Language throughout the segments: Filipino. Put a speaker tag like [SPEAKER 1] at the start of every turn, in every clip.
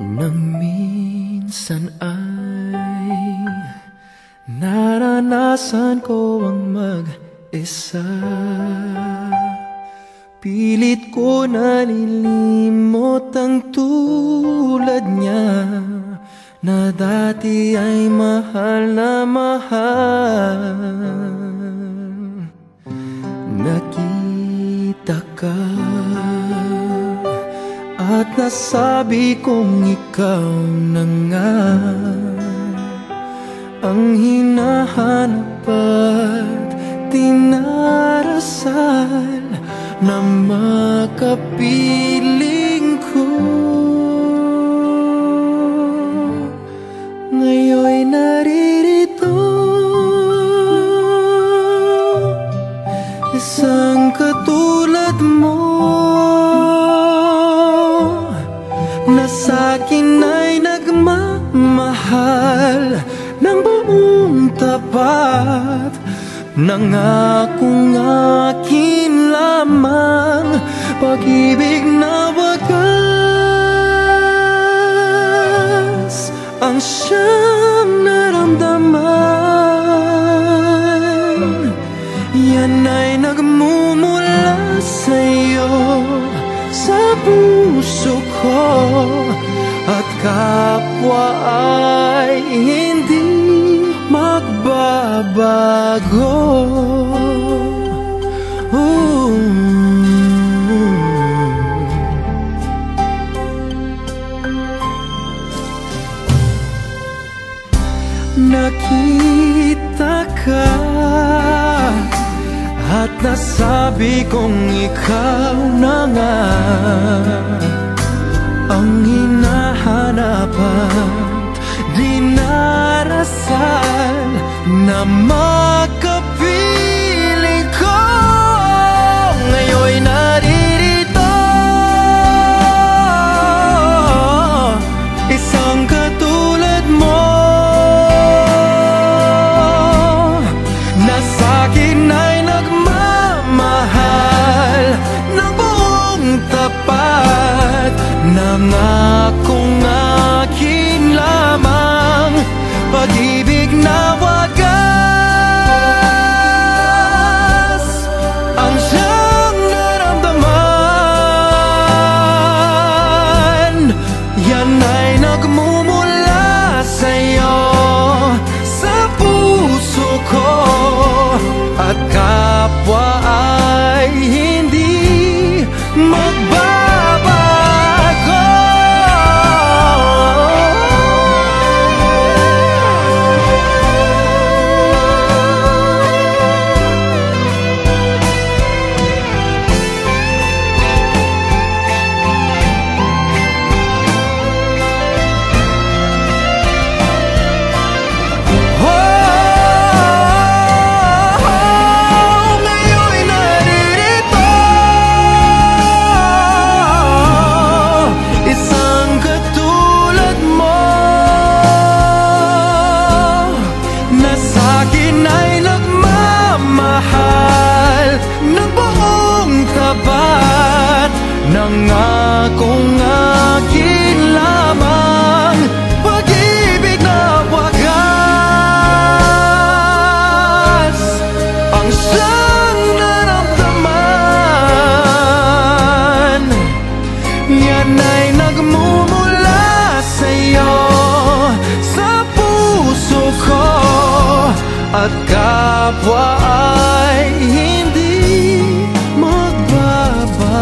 [SPEAKER 1] Na minsan ay naranasan ko ang mag-isa. Pilit ko nalilimot ang tulad niya Na dati ay mahal na mahal. Nakita At nasabi kong ikaw na nga Ang hinahanap at tinarasal Na makapiling nagmamahal Ng buong tapat Nangakong akin lamang Pag-ibig na wagas Ang siyang naramdaman. Yan ay nagmumula sa'yo Sa puso ko kapwa ay hindi magbabago Ooh. Nakita ka At nasabi kong ikaw na nga Na makapiling ko. Ngayon'y naririto. Isang katulad At kapwa sa'kin ay nagmamahal Ng buong tapat Nangakong akin lamang Pag-ibig na wagas. Ang at kapwa ay hindi magbabago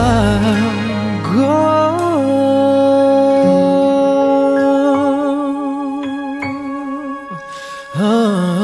[SPEAKER 1] ah.